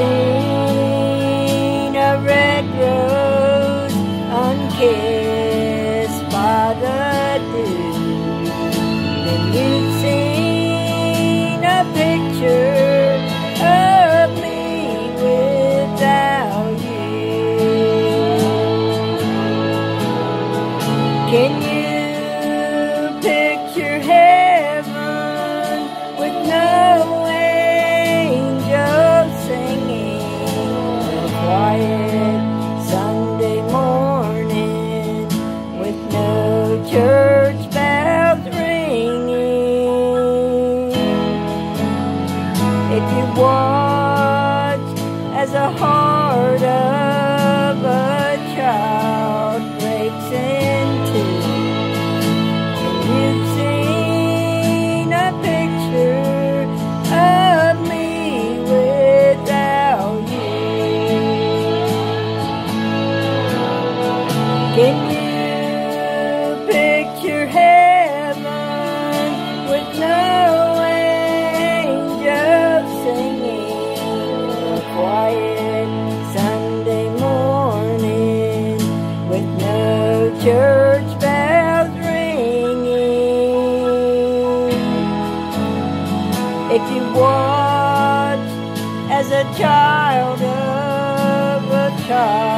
seen a red rose unkissed by the dew. Then you'd seen a picture of me without you. Can you? Watch as a heart of church bells ringing. If you watch as a child of a child